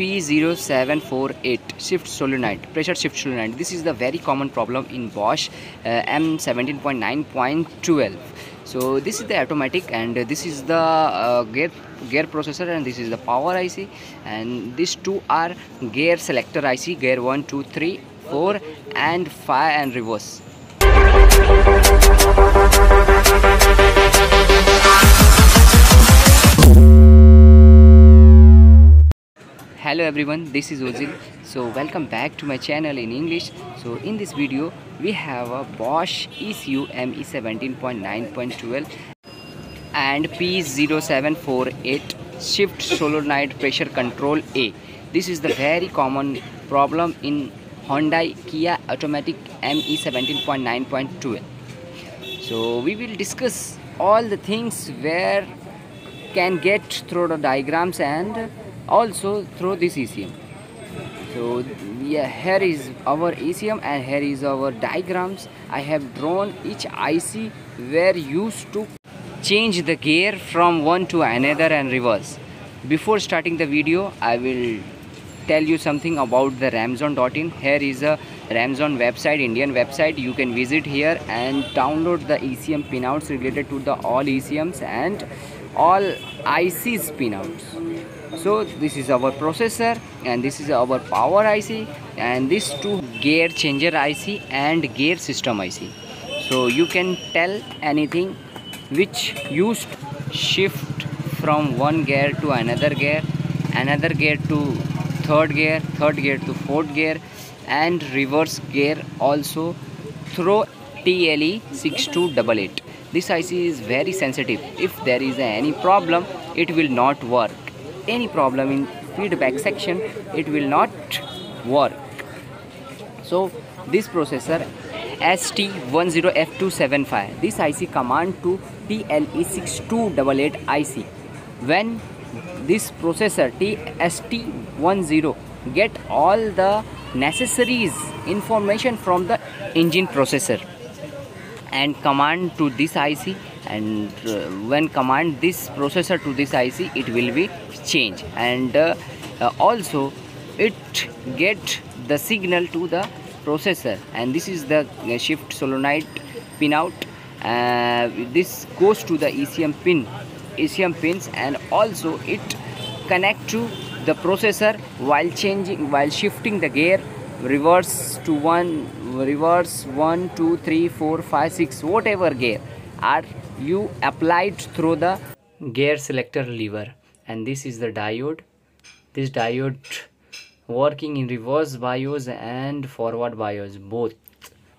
P0748 shift solenoid. Pressure shift solenoid. This is the very common problem in Bosch uh, M17.9.12 so this is the automatic and this is the uh, gear gear processor and this is the power IC and these two are gear selector IC gear 1 2 3 4 and 5 and reverse hello everyone this is Ozil. So welcome back to my channel in English. So in this video we have a Bosch ECU ME 17.9.12 and P0748 shift solenoid pressure control A. This is the very common problem in Hyundai Kia automatic ME 17.9.12 so we will discuss all the things where can get through the diagrams and also through this ECM so yeah here is our ECM and here is our diagrams. I have drawn each IC where used to change the gear from one to another and reverse. Before starting the video I will tell you something about the Remzon.in here is a Remzon website indian website. You can visit here and download the ecm pinouts related to the all ecms and all ics pinouts so this is our processor and this is our power IC and this two gear changer IC and gear system IC so you can tell anything which used shift from one gear to another gear another gear to third gear third gear to fourth gear and reverse gear also through TLE 6288 this IC is very sensitive. If there is any problem it will not work any problem in feedback section it will not work. So this processor ST10F275 this IC command to TLE6288 IC when this processor TST10 get all the necessaries information from the engine processor and command to this IC and uh, when command this processor to this IC it will be change and uh, uh, also it get the signal to the processor. And this is the shift solenoid pinout. Uh, this goes to the ECM pin ECM pins. And also it connect to the processor while changing while shifting the gear reverse to one reverse one two three four five six whatever gear are you applied through the gear selector lever. And this is the diode. This diode working in reverse bias and forward bias both.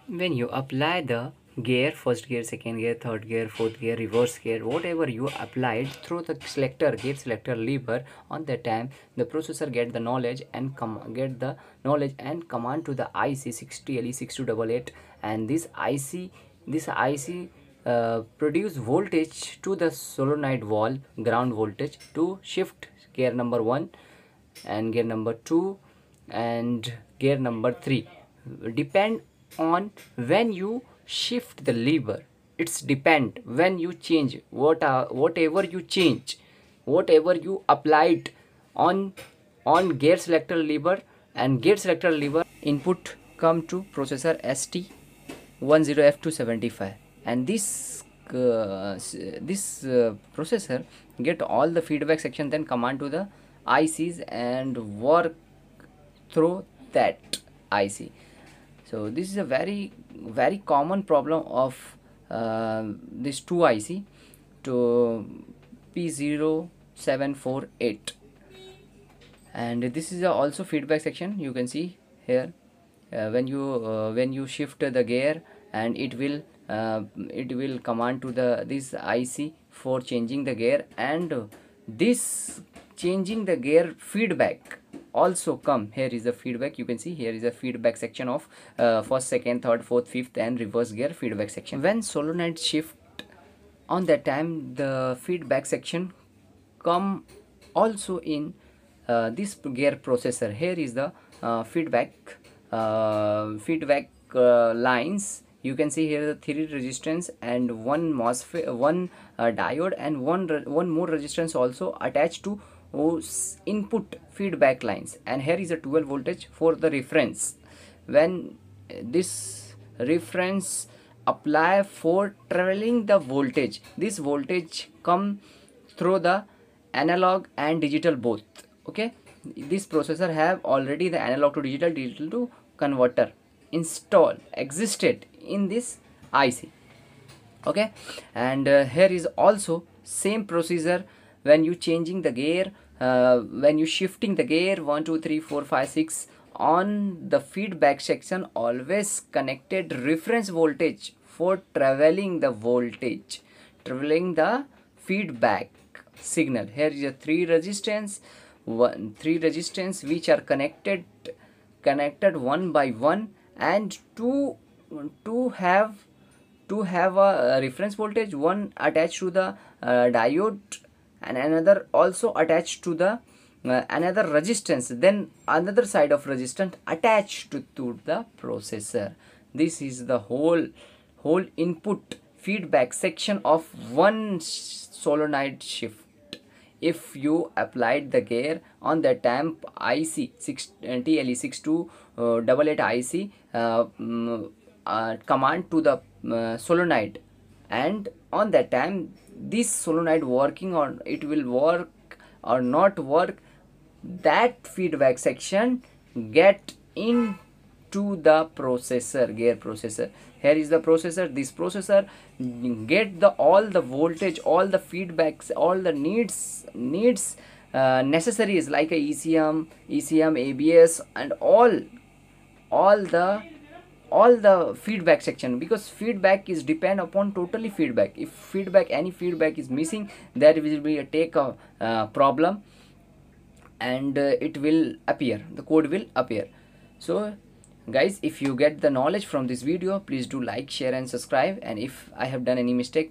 When you apply the gear first gear second gear third gear fourth gear reverse gear whatever you applied through the selector gear selector lever on that time the processor get the knowledge and come get the knowledge and command to the ic 60le6288 and this ic this ic uh, produce voltage to the solenoid valve ground voltage to shift gear number one and gear number two and gear number three. Depend on when you shift the lever. It's depend when you change. What uh, whatever you change whatever you applied on on gear selector lever and gear selector lever input come to processor ST10F275 and this uh, this uh, processor get all the feedback section then command to the ICs and work through that IC so this is a very very common problem of uh, this 2 IC to P0748 and this is also feedback section you can see here. Uh, when you uh, when you shift the gear and it will it will command to the this IC for changing the gear and this changing the gear feedback also come. Here is the feedback. You can see here is a feedback section of uh, first second third fourth fifth and reverse gear feedback section. When solenoid shift on that time the feedback section come also in uh, this gear processor. Here is the uh, feedback uh, feedback uh, lines you can see here the three resistance and one MOSFET one uh, diode and one one more resistance also attached to whose input feedback lines. And here is a 12 voltage for the reference. When this reference apply for traveling the voltage this voltage come through the analog and digital both. Okay? This processor have already the analog to digital digital to converter. Installed existed in this IC okay? And uh, here is also same procedure when you changing the gear uh, when you shifting the gear 1 2 3 4 5 6 on the feedback section always connected reference voltage for traveling the voltage traveling the feedback signal. Here is a three resistance one three resistance which are connected connected one by one and two to have to have a reference voltage one attached to the uh, diode and another also attached to the uh, another resistance then another side of resistance attached to, to the processor. This is the whole whole input feedback section of one solenoid shift. If you applied the gear on the temp IC 6 uh, TLE62 double eight IC uh, uh, command to the uh, solenoid and on that time this solenoid working on it will work or not work that feedback section get into the processor gear processor. Here is the processor. This processor get the all the voltage all the feedbacks all the needs needs uh, necessaries like a ECM ECM ABS and all all the all the feedback section because feedback is depend upon totally feedback. If feedback any feedback is missing there will be a take a uh, problem and uh, it will appear. The code will appear. So guys if you get the knowledge from this video please do like share and subscribe. And if i have done any mistake